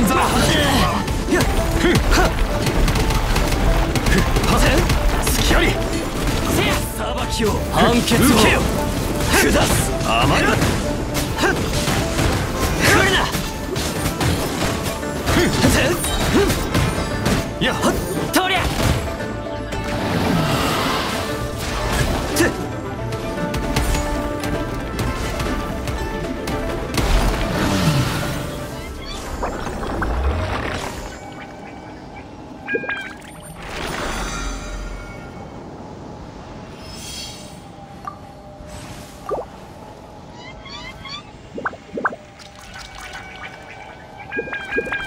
んぞやっ。ふっ。はっ。ふっ。はせ隙ありせや裁きを判決を下す甘るはっ。来るなふっ。せふっ。や you